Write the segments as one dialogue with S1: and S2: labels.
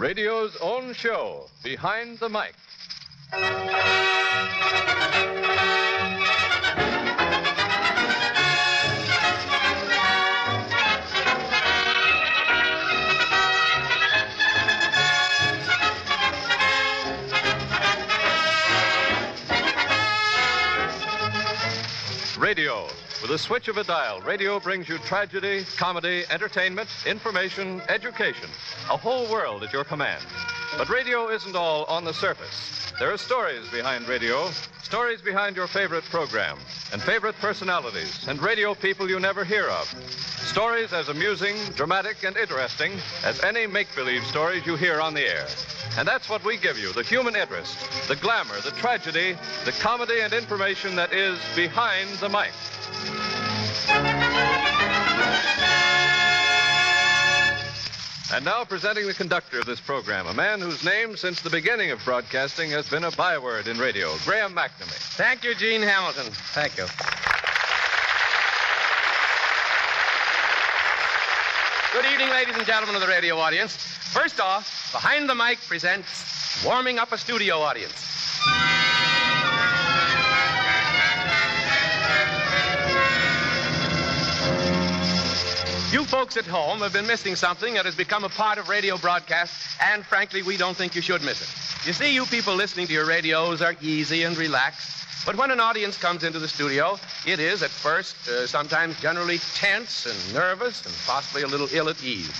S1: Radio's own show, Behind the Mike. Radio. With a switch of a dial, radio brings you tragedy, comedy, entertainment, information, education. A whole world at your command. But radio isn't all on the surface. There are stories behind radio, stories behind your favorite program, and favorite personalities, and radio people you never hear of. Stories as amusing, dramatic, and interesting as any make believe stories you hear on the air. And that's what we give you the human interest, the glamour, the tragedy, the comedy, and information that is behind the mic. And now presenting the conductor of this program, a man whose name since the beginning of broadcasting has been a byword in radio, Graham McNamee.
S2: Thank you, Gene Hamilton. Thank you. Good evening, ladies and gentlemen of the radio audience. First off, Behind the Mike presents Warming Up a Studio Audience. Folks at home have been missing something that has become a part of radio broadcast, and frankly, we don't think you should miss it. You see, you people listening to your radios are easy and relaxed, but when an audience comes into the studio, it is at first uh, sometimes generally tense and nervous and possibly a little ill at ease.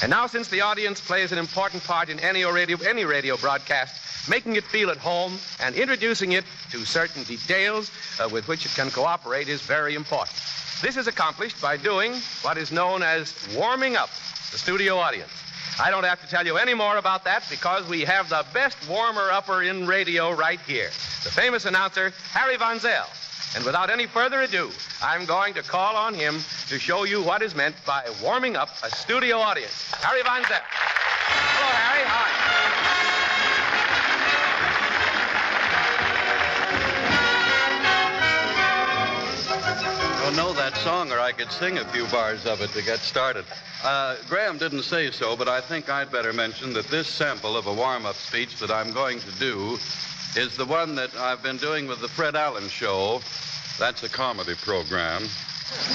S2: And now, since the audience plays an important part in any radio, any radio broadcast, making it feel at home and introducing it to certain details uh, with which it can cooperate is very important. This is accomplished by doing what is known as warming up the studio audience. I don't have to tell you any more about that because we have the best warmer upper in radio right here. The famous announcer, Harry Von Zell. And without any further ado, I'm going to call on him to show you what is meant by warming up a studio audience. Harry Von Zell. Hello, Harry. Hi.
S3: don't know that song, or I could sing a few bars of it to get started. Uh, Graham didn't say so, but I think I'd better mention that this sample of a warm up speech that I'm going to do is the one that I've been doing with the Fred Allen Show. That's a comedy program.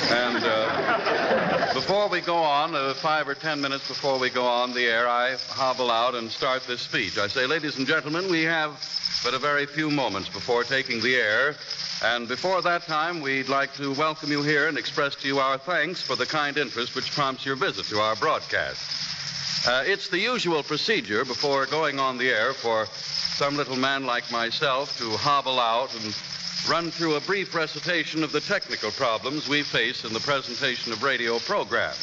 S3: And uh, before we go on, uh, five or ten minutes before we go on the air, I hobble out and start this speech. I say, ladies and gentlemen, we have but a very few moments before taking the air. And before that time, we'd like to welcome you here and express to you our thanks for the kind interest which prompts your visit to our broadcast. Uh, it's the usual procedure before going on the air for some little man like myself to hobble out and run through a brief recitation of the technical problems we face in the presentation of radio programs.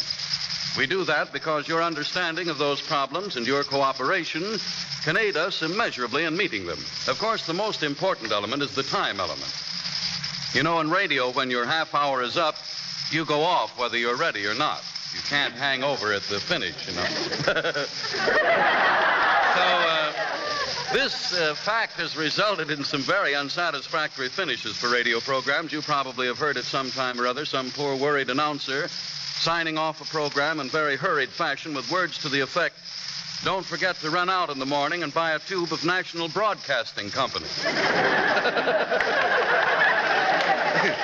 S3: We do that because your understanding of those problems and your cooperation can aid us immeasurably in meeting them. Of course, the most important element is the time element. You know, in radio, when your half hour is up, you go off whether you're ready or not. You can't hang over at the finish, you know. so, uh, this uh, fact has resulted in some very unsatisfactory finishes for radio programs. You probably have heard at some time or other some poor worried announcer signing off a program in very hurried fashion with words to the effect, don't forget to run out in the morning and buy a tube of National Broadcasting Company.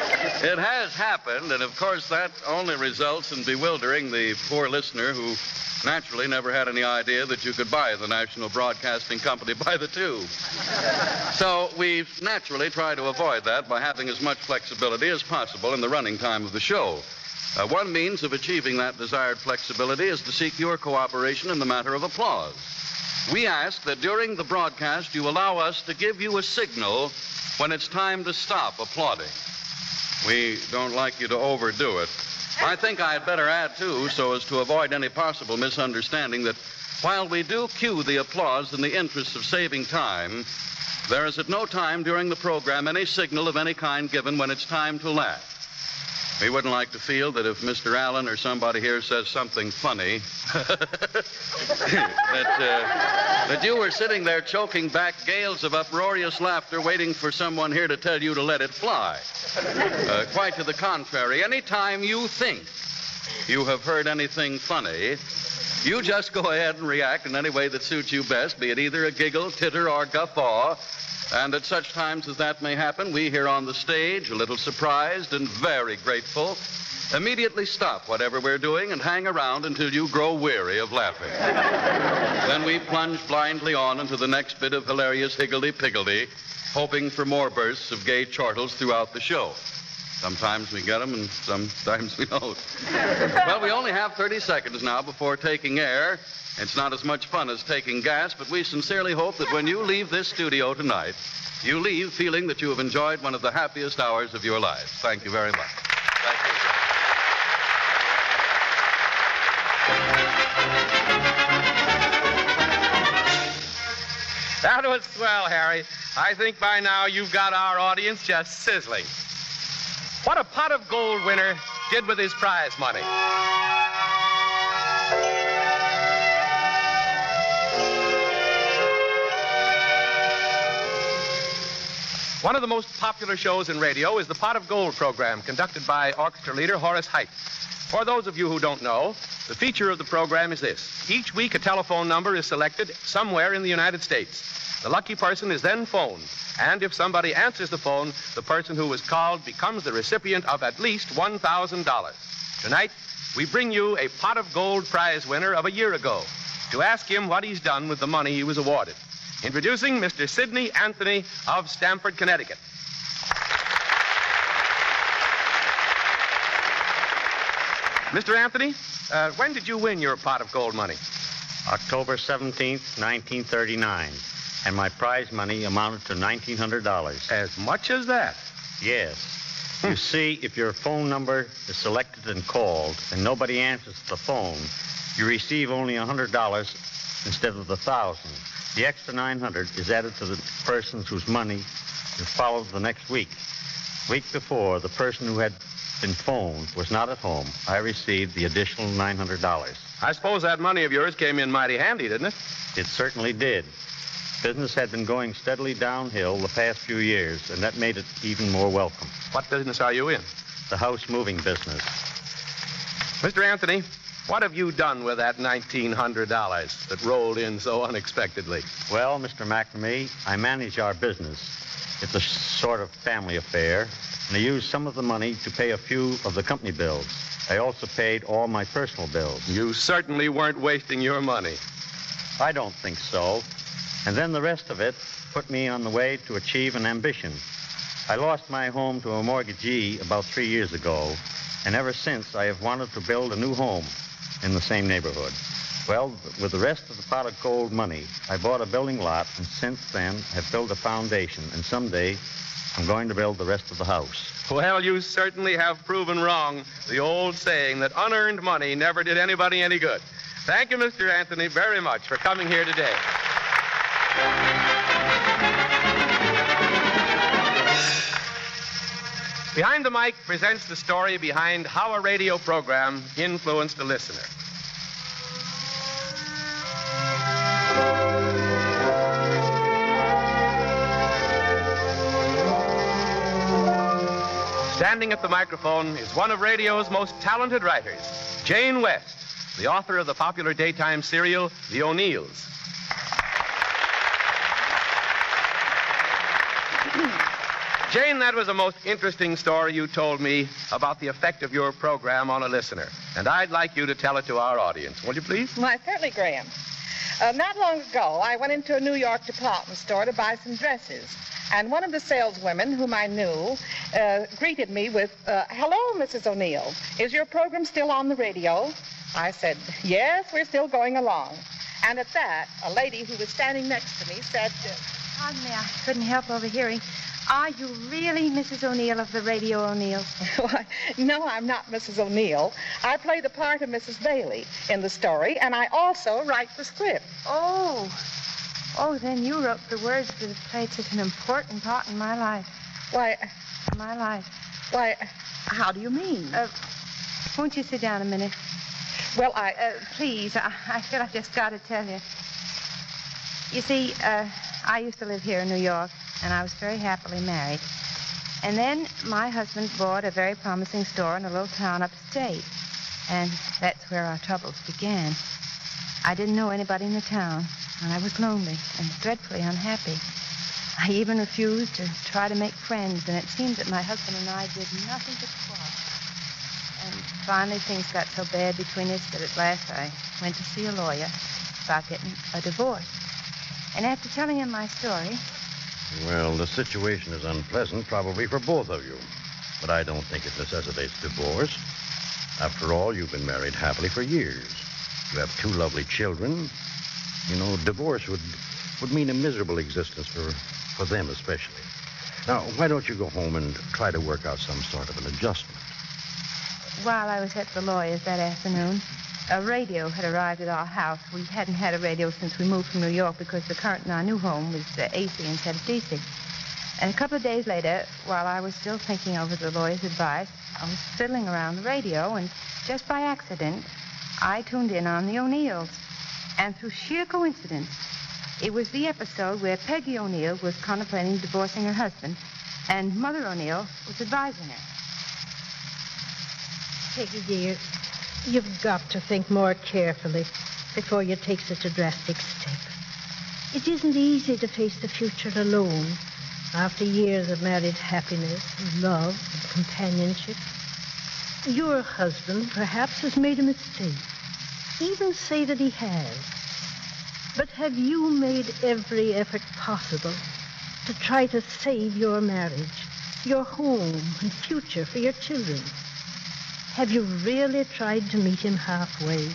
S3: it has happened, and of course, that only results in bewildering the poor listener who naturally never had any idea that you could buy the National Broadcasting Company by the tube. So we naturally try to avoid that by having as much flexibility as possible in the running time of the show. Uh, one means of achieving that desired flexibility is to seek your cooperation in the matter of applause. We ask that during the broadcast you allow us to give you a signal when it's time to stop applauding. We don't like you to overdo it. I think I had better add, too, so as to avoid any possible misunderstanding, that while we do cue the applause in the interest of saving time, there is at no time during the program any signal of any kind given when it's time to laugh. We wouldn't like to feel that if Mr. Allen or somebody here says something funny, that, uh, that you were sitting there choking back gales of uproarious laughter, waiting for someone here to tell you to let it fly. Uh, quite to the contrary, any time you think you have heard anything funny, You just go ahead and react in any way that suits you best, be it either a giggle, titter, or guffaw. And at such times as that may happen, we here on the stage, a little surprised and very grateful, immediately stop whatever we're doing and hang around until you grow weary of laughing. then we plunge blindly on into the next bit of hilarious higgledy-piggledy, hoping for more bursts of gay chortles throughout the show. Sometimes we get them and sometimes we don't. well, we only have 30 seconds now before taking air. It's not as much fun as taking gas, but we sincerely hope that when you leave this studio tonight, you leave feeling that you have enjoyed one of the happiest hours of your life. Thank you very much. Thank you.
S2: That was swell, Harry. I think by now you've got our audience just sizzling. What a pot of gold winner did with his prize money. One of the most popular shows in radio is the Pot of Gold program, conducted by orchestra leader Horace Heidt. For those of you who don't know, the feature of the program is this. Each week, a telephone number is selected somewhere in the United States. The lucky person is then phoned. And if somebody answers the phone, the person who was called becomes the recipient of at least $1,000. Tonight, we bring you a pot of gold prize winner of a year ago to ask him what he's done with the money he was awarded. Introducing Mr. Sidney Anthony of Stamford, Connecticut. Mr. Anthony, uh, when did you win your pot of gold money?
S4: October 17th, 1939 and my prize money amounted to $1,900.
S2: As much as that?
S4: Yes. You hmm. see, if your phone number is selected and called and nobody answers the phone, you receive only $100 instead of the 1000 The extra 900 is added to the persons whose money is followed the next week. Week before, the person who had been phoned was not at home. I received the additional $900.
S2: I suppose that money of yours came in mighty handy, didn't it?
S4: It certainly did. Business had been going steadily downhill the past few years, and that made it even more welcome.
S2: What business are you in?
S4: The house moving business.
S2: Mr. Anthony, what have you done with that $1,900 that rolled in so unexpectedly?
S4: Well, Mr. McNamee, I manage our business. It's a sort of family affair, and I used some of the money to pay a few of the company bills. I also paid all my personal bills.
S2: You certainly weren't wasting your money.
S4: I don't think so. And then the rest of it put me on the way to achieve an ambition. I lost my home to a mortgagee about three years ago, and ever since I have wanted to build a new home in the same neighborhood. Well, with the rest of the pot of gold money, I bought a building lot, and since then have built a foundation, and someday I'm going to build the rest of the house.
S2: Well, you certainly have proven wrong the old saying that unearned money never did anybody any good. Thank you, Mr. Anthony, very much for coming here today. Behind the Mike presents the story behind how a radio program influenced a listener. Standing at the microphone is one of radio's most talented writers, Jane West, the author of the popular daytime serial, The O'Neills. Jane, that was a most interesting story you told me about the effect of your program on a listener. And I'd like you to tell it to our audience. Will you please?
S5: Why, certainly, Graham. Uh, not long ago, I went into a New York department store to buy some dresses. And one of the saleswomen, whom I knew, uh, greeted me with, uh, Hello, Mrs. O'Neill. Is your program still on the radio? I said, Yes, we're still going along. And at that, a lady who was standing next to me said,
S6: Pardon me, I couldn't help overhearing. Are you really Mrs. O'Neill of the Radio O'Neill?
S5: Why, no, I'm not Mrs. O'Neill. I play the part of Mrs. Bailey in the story, and I also write the script.
S6: Oh. Oh, then you wrote the words that have played such an important part in my life.
S5: Why,
S6: In my life.
S5: why, how do you mean?
S6: Uh, won't you sit down a minute?
S5: well, I,
S6: Uh, please, I, I feel I've just got to tell you. You see, uh, I used to live here in New York, and I was very happily married. And then my husband bought a very promising store in a little town upstate. And that's where our troubles began. I didn't know anybody in the town, and I was lonely and dreadfully unhappy. I even refused to try to make friends, and it seemed that my husband and I did nothing but quarrel. And finally, things got so bad between us that at last I went to see a lawyer about getting a divorce. And after telling him my story,
S7: Well, the situation is unpleasant, probably for both of you. But I don't think it necessitates divorce. After all, you've been married happily for years. You have two lovely children. You know, divorce would would mean a miserable existence for for them especially. Now, why don't you go home and try to work out some sort of an adjustment?
S6: while I was at the lawyer's that afternoon, a radio had arrived at our house. We hadn't had a radio since we moved from New York because the current in our new home was uh, AC instead of DC. And a couple of days later, while I was still thinking over the lawyer's advice, I was fiddling around the radio, and just by accident, I tuned in on the O'Neills. And through sheer coincidence, it was the episode where Peggy O'Neill was contemplating divorcing her husband, and Mother O'Neill was advising her.
S8: Peggy, dear, you've got to think more carefully before you take such a drastic step. It isn't easy to face the future alone after years of married happiness, love, and companionship. Your husband perhaps has made a mistake. Even say that he has. But have you made every effort possible to try to save your marriage, your home, and future for your children? Have you really tried to meet him halfway?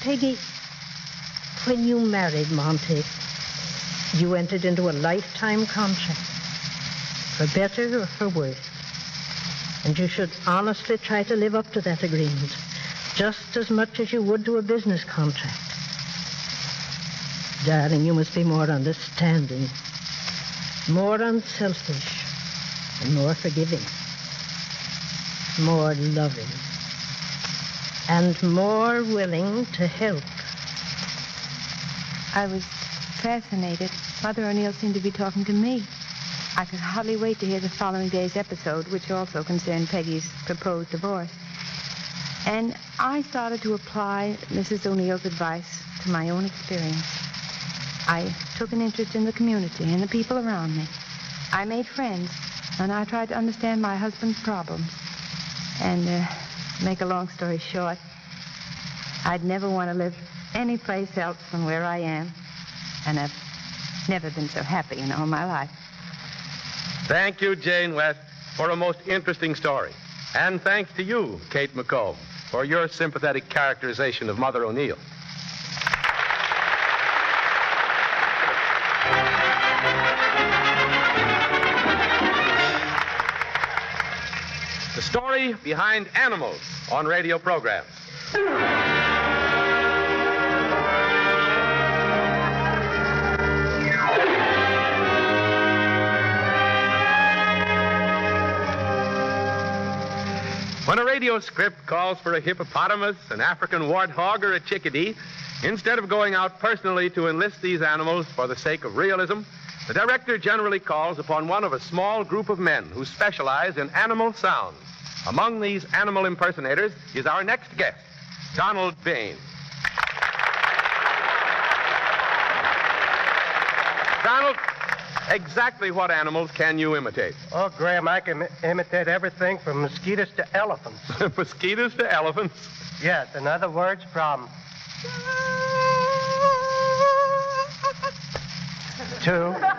S8: Peggy, when you married Monty, you entered into a lifetime contract, for better or for worse. And you should honestly try to live up to that agreement, just as much as you would to a business contract. Darling, you must be more understanding, more unselfish, and more forgiving more loving, and more willing to help.
S6: I was fascinated. Mother O'Neill seemed to be talking to me. I could hardly wait to hear the following day's episode, which also concerned Peggy's proposed divorce. And I started to apply Mrs. O'Neill's advice to my own experience. I took an interest in the community and the people around me. I made friends, and I tried to understand my husband's problems. And uh, make a long story short, I'd never want to live any place else than where I am. And I've never been so happy in all my life.
S2: Thank you, Jane West, for a most interesting story. And thanks to you, Kate McComb, for your sympathetic characterization of Mother O'Neill. Story behind animals on radio programs. When a radio script calls for a hippopotamus, an African warthog, or a chickadee, instead of going out personally to enlist these animals for the sake of realism, the director generally calls upon one of a small group of men who specialize in animal sounds. Among these animal impersonators is our next guest, Donald Bain. Donald, exactly what animals can you imitate?
S9: Oh, Graham, I can imitate everything from mosquitoes to elephants.
S2: Mosquitoes to elephants?
S9: yes, in other words, from. to.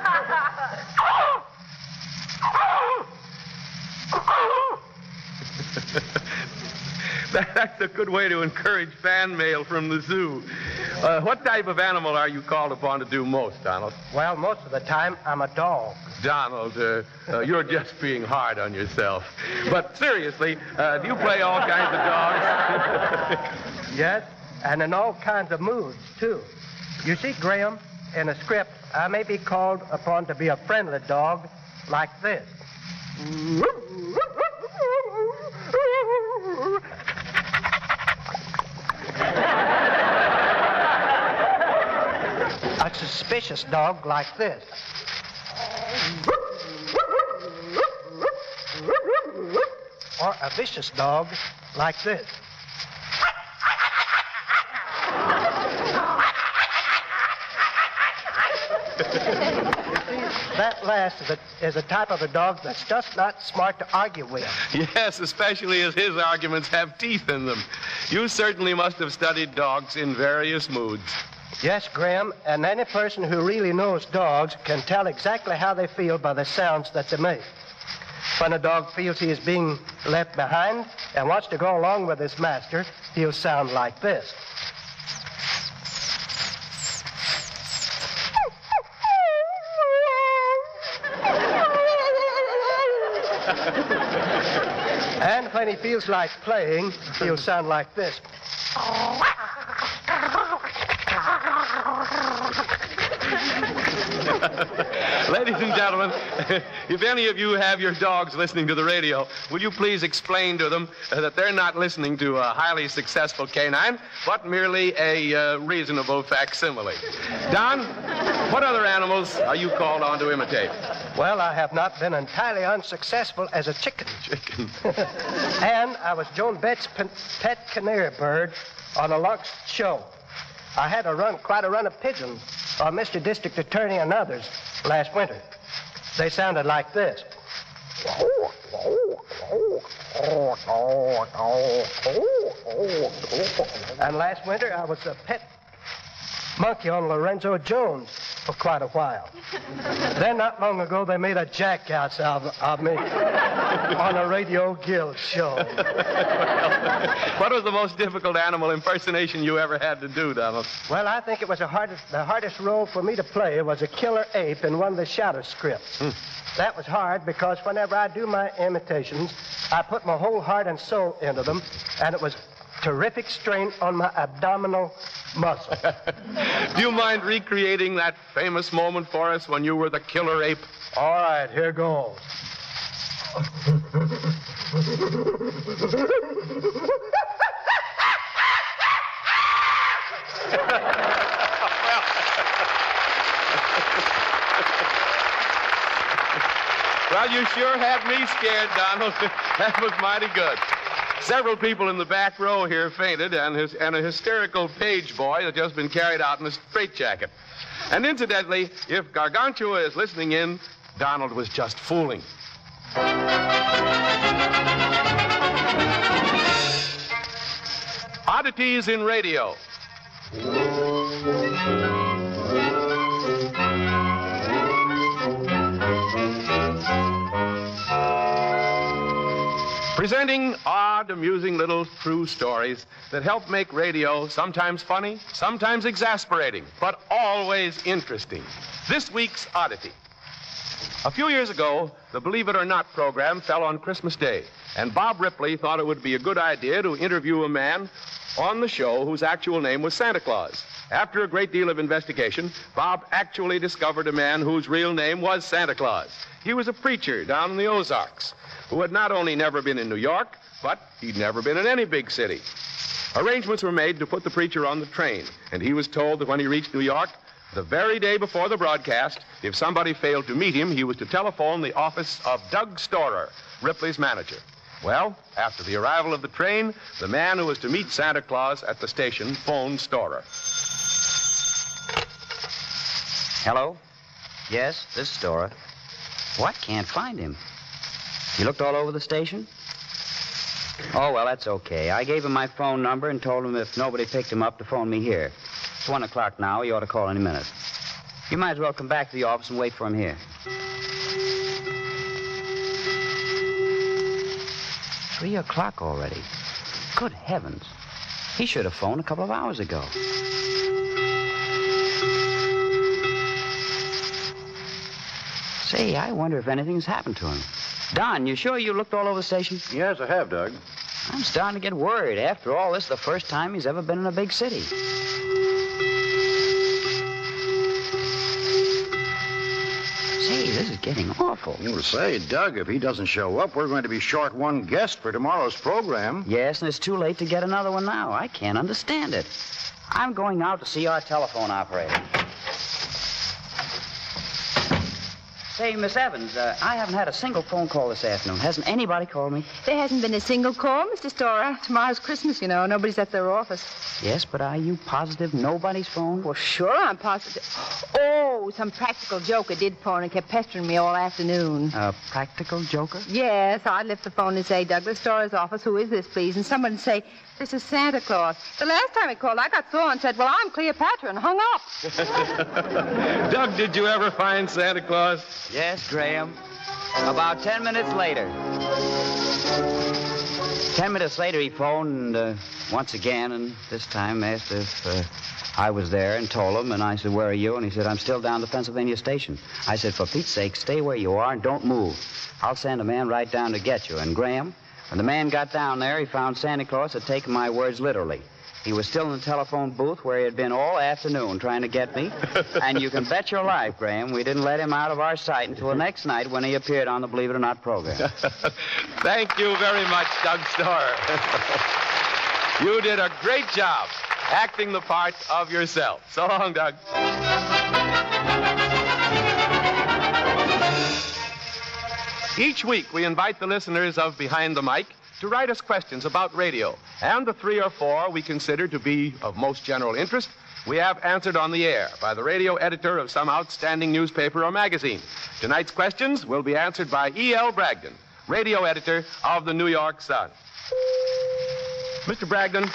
S2: That's a good way to encourage fan mail from the zoo. Uh, what type of animal are you called upon to do most, Donald?
S9: Well, most of the time, I'm a dog.
S2: Donald, uh, uh, you're just being hard on yourself. But seriously, uh, do you play all kinds of dogs?
S9: Yes, and in all kinds of moods, too. You see, Graham, in a script, I may be called upon to be a friendly dog like this. a suspicious dog like this. Or a vicious dog like this. that last is a, is a, type of a dog that's just not smart to argue with.
S2: Yes, especially as his arguments have teeth in them. You certainly must have studied dogs in various moods.
S9: Yes, Graham, and any person who really knows dogs can tell exactly how they feel by the sounds that they make. When a dog feels he is being left behind and wants to go along with his master, he'll sound like this. and when he feels like playing, he'll sound like this.
S2: Ladies and gentlemen, if any of you have your dogs listening to the radio, will you please explain to them uh, that they're not listening to a highly successful canine, but merely a uh, reasonable facsimile? Don, what other animals are you called on to imitate?
S9: Well, I have not been entirely unsuccessful as a chicken.
S2: Chicken.
S9: and I was Joan Bett's pe- pet canary bird on a Lux show. I had a run, quite a run of pigeons on Mr. District Attorney and others last winter. They sounded like this. And last winter, I was a pet monkey on Lorenzo Jones for quite a while. then, not long ago, they made a jackass of, of me on a Radio Guild show.
S2: What was the most difficult animal impersonation you ever had to do, Donald?
S9: Well, I think it was the hardest, the hardest role for me to play was a killer ape in one of the shadow scripts. Hmm. That was hard because whenever I do my imitations, I put my whole heart and soul into them, and it was terrific strain on my abdominal muscle.
S2: Do you mind recreating that famous moment for us when you were the killer ape?
S9: All right, here goes.
S2: Well, you sure had me scared, Donald. that was mighty good. Several people in the back row here fainted, and, his, and a hysterical page boy has just been carried out in a straitjacket. And incidentally, if Gargantua is listening in, Donald was just fooling. Oddities in radio. Presenting odd, amusing little true stories that help make radio sometimes funny, sometimes exasperating, but always interesting. This week's oddity. A few years ago, the Believe It or Not program fell on Christmas Day, and Bob Ripley thought it would be a good idea to interview a man on the show whose actual name was Santa Claus. After a great deal of investigation, Bob actually discovered a man whose real name was Santa Claus. He was a preacher down in the Ozarks who had not only never been in New York, but he'd never been in any big city. Arrangements were made to put the preacher on the train, and he was told that when he reached New York, the very day before the broadcast, if somebody failed to meet him, he was to telephone the office of Doug Storer, Ripley's manager. Well, after the arrival of the train, the man who was to meet Santa Claus at the station phoned Storer.
S10: Hello? Yes, this is Storer. What? Can't find him. You looked all over the station? Oh, well, that's okay. I gave him my phone number and told him if nobody picked him up to phone me here. It's one o'clock now. He ought to call any minute. You might as well come back to the office and wait for him here. Three o'clock already. Good heavens. He should have phoned a couple of hours ago. Say, I wonder if anything's happened to him. Don, you sure you looked all over the station?
S7: Yes, I have, Doug.
S10: I'm starting to get worried. After all, this is the first time he's ever been in a big city. Say, this is getting awful.
S7: You say, Doug, if he doesn't show up, we're going to be short one guest for tomorrow's program.
S10: Yes, and it's too late to get another one now. I can't understand it. I'm going out to see our telephone operator. Say, Miss Evans, uh, I haven't had a single phone call this afternoon. Hasn't anybody called me?
S6: There hasn't been a single call, Mr. Storer. Tomorrow's Christmas, you know. Nobody's at their office.
S10: Yes, but are you positive nobody's phoned?
S6: Well, sure, I'm positive. Oh, some practical joker did phone and kept pestering me all afternoon.
S10: A practical joker?
S6: Yes, I'd lift the phone and say, Douglas Storer's office, who is this, please? And someone would say, this is Santa Claus. The last time he called, I got through and said, well, I'm Cleopatra, and hung up.
S2: Doug, did you ever find Santa Claus?
S10: Yes, Graham. About ten minutes later. Ten minutes later, he phoned uh, once again, and this time asked if uh, I was there and told him. And I said, Where are you? And he said, I'm still down to Pennsylvania Station. I said, For Pete's sake, stay where you are and don't move. I'll send a man right down to get you. And Graham, when the man got down there, he found Santa Claus had taken my words literally. He was still in the telephone booth where he had been all afternoon trying to get me. and you can bet your life, Graham, we didn't let him out of our sight until the next night when he appeared on the Believe It or Not program.
S2: Thank you very much, Doug Storer. you did a great job acting the part of yourself. So long, Doug. Each week, we invite the listeners of Behind the Mike to write us questions about radio. And the three or four we consider to be of most general interest, we have answered on the air by the radio editor of some outstanding newspaper or magazine. Tonight's questions will be answered by E.L. Bragdon, radio editor of the New York Sun. Mr. Bragdon.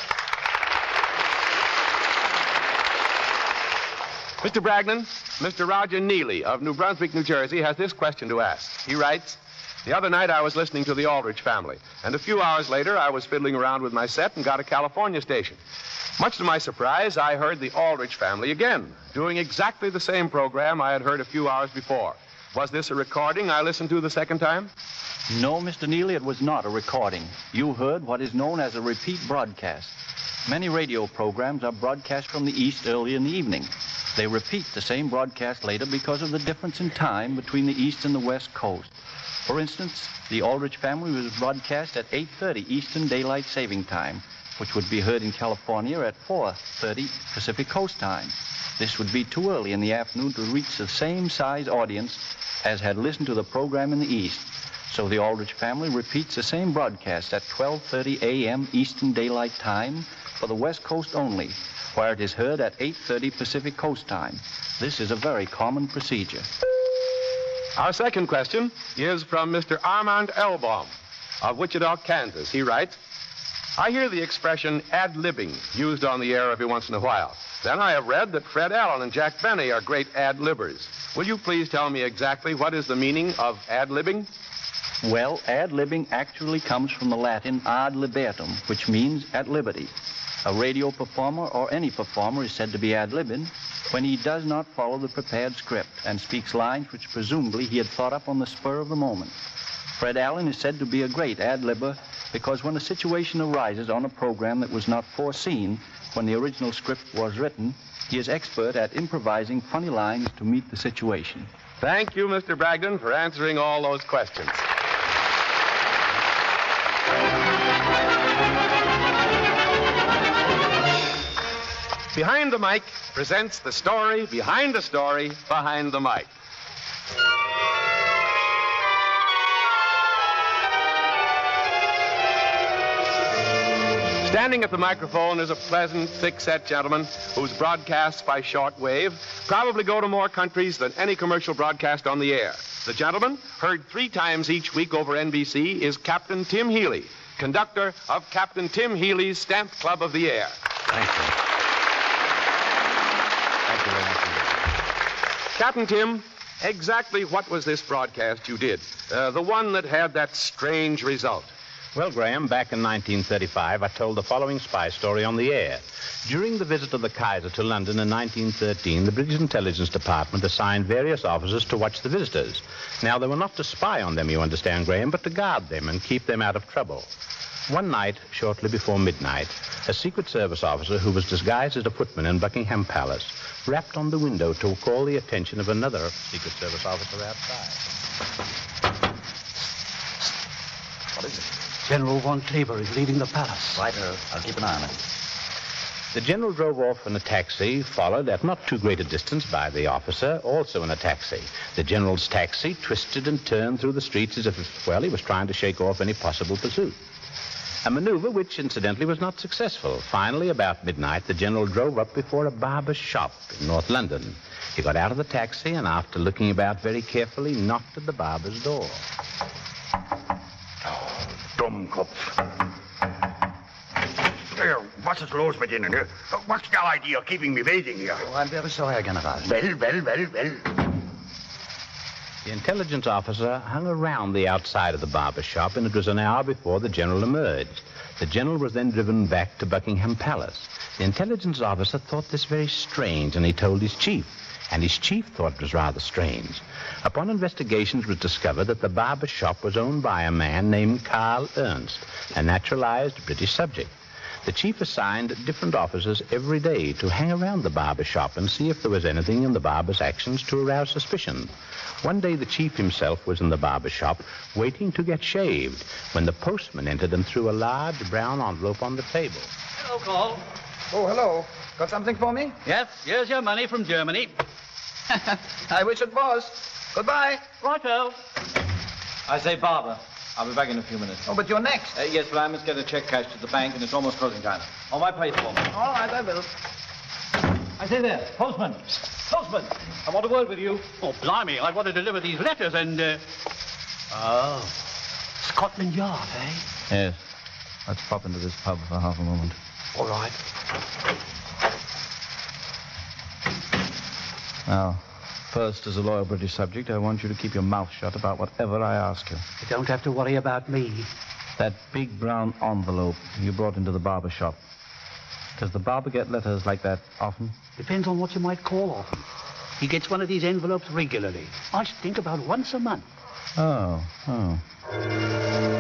S2: Mr. Bragdon, Mr. Roger Neely of New Brunswick, New Jersey, has this question to ask. He writes The other night I was listening to the Aldrich family, and a few hours later I was fiddling around with my set and got a California station. Much to my surprise, I heard the Aldrich family again, doing exactly the same program I had heard a few hours before. Was this a recording I listened to the second time?
S11: No, Mr. Neely, it was not a recording. You heard what is known as a repeat broadcast. Many radio programs are broadcast from the East early in the evening. They repeat the same broadcast later because of the difference in time between the East and the West Coast. For instance, the Aldrich family was broadcast at 8.30 Eastern Daylight Saving Time, which would be heard in California at 4.30 Pacific Coast Time. This would be too early in the afternoon to reach the same size audience as had listened to the program in the East. So the Aldrich family repeats the same broadcast at 12:30 a.m. Eastern Daylight Time for the West Coast only, where it is heard at 8:30 Pacific Coast Time. This is a very common procedure.
S2: Our second question is from Mr. Armand Elbaum of Wichita, Kansas. He writes, I hear the expression ad libbing used on the air every once in a while. Then I have read that Fred Allen and Jack Benny are great ad libbers. Will you please tell me exactly what is the meaning of ad libbing?
S11: Well, ad libbing actually comes from the Latin ad libitum, which means at liberty. A radio performer or any performer is said to be ad libbing when he does not follow the prepared script and speaks lines which presumably he had thought up on the spur of the moment. Fred Allen is said to be a great ad libber because when a situation arises on a program that was not foreseen when the original script was written, he is expert at improvising funny lines to meet the situation.
S2: Thank you, Mr. Bragdon, for answering all those questions. Behind the Mike presents the story behind the story behind the mic. Standing at the microphone is a pleasant, thick-set gentleman whose broadcasts by shortwave probably go to more countries than any commercial broadcast on the air. The gentleman, heard three times each week over NBC, is Captain Tim Healy, conductor of Captain Tim Healy's Stamp Club of the Air.
S7: Thank you.
S2: Captain Tim, exactly what was this broadcast you did? Uh, the one that had that strange result.
S12: Well, Graham, back in 1935, I told the following spy story on the air. During the visit of the Kaiser to London in 1913, the British Intelligence Department assigned various officers to watch the visitors. Now, they were not to spy on them, you understand, Graham, but to guard them and keep them out of trouble. One night, shortly before midnight, a Secret Service officer who was disguised as a footman in Buckingham Palace rapped on the window to call the attention of another Secret Service officer outside.
S13: What is it? General von Kleber is leaving the palace.
S14: Right, uh, I'll keep an eye on him.
S12: The general drove off in a taxi, followed at not too great a distance by the officer, also in a taxi. The general's taxi twisted and turned through the streets as if, well, he was trying to shake off any possible pursuit. A maneuver which, incidentally, was not successful. Finally, about midnight, the general drove up before a barber's shop in North London. He got out of the taxi and, after looking about very carefully, knocked at the barber's door.
S13: Oh, Dummkopf. There, was ist los mit Ihnen? Eh? What's the idea of keeping me waiting here?
S14: Oh, I'm very sorry, General.
S13: Well, well, well, well.
S12: The intelligence officer hung around the outside of the barber shop, and it was an hour before the general emerged. The general was then driven back to Buckingham Palace. The intelligence officer thought this very strange, and he told his chief. And his chief thought it was rather strange. Upon investigations, it was discovered that the barber shop was owned by a man named Carl Ernst, a naturalized British subject. The chief assigned different officers every day to hang around the barber shop and see if there was anything in the barber's actions to arouse suspicion. One day, the chief himself was in the barber shop waiting to get shaved when the postman entered and threw a large brown envelope on the table.
S15: Hello, Carl.
S14: Oh, hello. Got something for me?
S15: Yes, here's your money from Germany.
S14: I wish it was. Goodbye.
S15: Righto. I say, Barber, I'll be back in a few minutes.
S14: Oh, but you're next.
S15: Uh, yes, but I must get a check cashed to the bank, and it's almost closing time. On my place for me.
S14: All right, I will.
S15: I say there, postman. Postman, I want a word with you. Oh, blimey, I want to deliver these letters and, uh... Oh, Scotland Yard, eh?
S16: Yes. Let's pop into this pub for half a moment.
S15: All right.
S16: Now, first, as a loyal British subject, I want you to keep your mouth shut about whatever I ask you.
S15: You don't have to worry about me.
S16: That big brown envelope you brought into the barber shop. Does the barber get letters like that often?
S15: Depends on what you might call often. He gets one of these envelopes regularly. I should think about once a month.
S16: Oh, oh.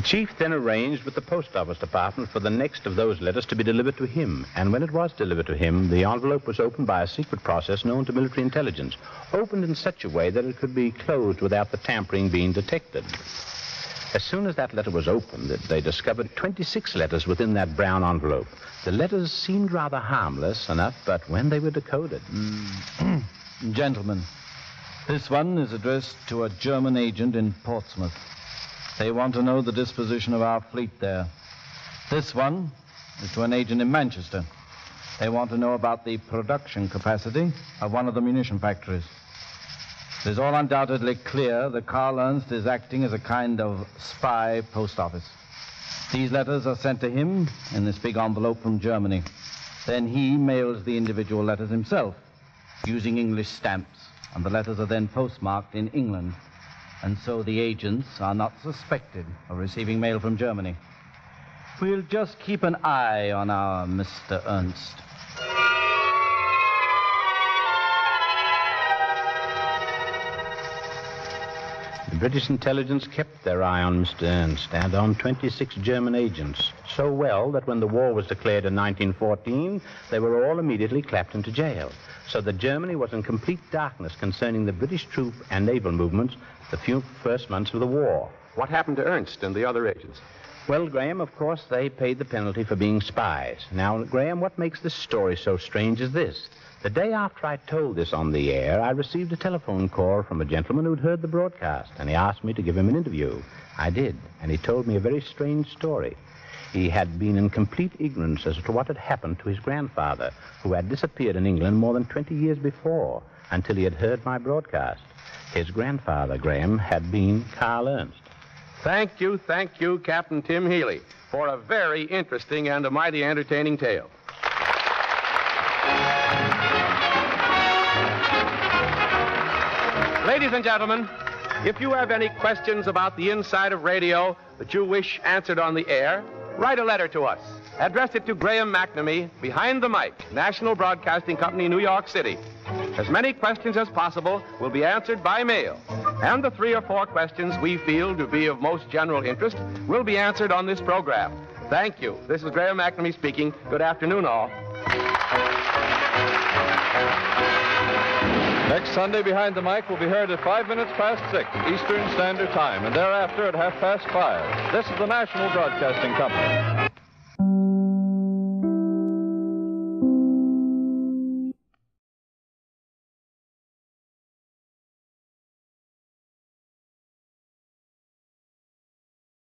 S12: The chief then arranged with the post office department for the next of those letters to be delivered to him. And when it was delivered to him, the envelope was opened by a secret process known to military intelligence, opened in such a way that it could be closed without the tampering being detected. As soon as that letter was opened, they discovered 26 letters within that brown envelope. The letters seemed rather harmless enough, but when they were decoded.
S16: Mm. Gentlemen, this one is addressed to a German agent in Portsmouth. They want to know the disposition of our fleet there. This one is to an agent in Manchester. They want to know about the production capacity of one of the munition factories. It is all undoubtedly clear that Carl Ernst is acting as a kind of spy post office. These letters are sent to him in this big envelope from Germany. Then he mails the individual letters himself using English stamps, and the letters are then postmarked in England. And so the agents are not suspected of receiving mail from Germany. We'll just keep an eye on our Mr. Ernst.
S12: The British intelligence kept their eye on Mr. Ernst and on 26 German agents, so well that when the war was declared in 1914, they were all immediately clapped into jail. So that Germany was in complete darkness concerning the British troop and naval movements the few first months of the war.
S2: What happened to Ernst and the other agents?
S12: Well, Graham, of course, they paid the penalty for being spies. Now, Graham, what makes this story so strange is this. The day after I told this on the air, I received a telephone call from a gentleman who'd heard the broadcast, and he asked me to give him an interview. I did, and he told me a very strange story. He had been in complete ignorance as to what had happened to his grandfather, who had disappeared in England more than 20 years before, until he had heard my broadcast. His grandfather, Graham, had been Carl Ernst.
S2: Thank you, thank you, Captain Tim Healy, for a very interesting and a mighty entertaining tale. Ladies and gentlemen, if you have any questions about the inside of radio that you wish answered on the air, write a letter to us. Address it to Graham McNamee, Behind the Mike, National Broadcasting Company, New York City. As many questions as possible will be answered by mail. And the three or four questions we feel to be of most general interest will be answered on this program. Thank you. This is Graham McNamee speaking. Good afternoon, all.
S1: Next Sunday, Behind the Mike will be heard at 5 minutes past 6 Eastern Standard Time, and thereafter at half past 5. This is the National Broadcasting Company.